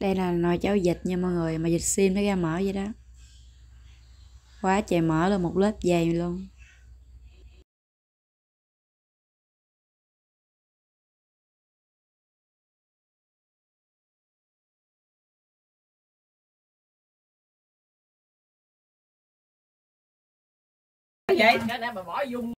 đây là nồi cháo dịch nha mọi người, mà dịch sim nó ra mỡ vậy đó. Quá trời mỡ là một lớp dày luôn. Vậy cái này mà bỏ dung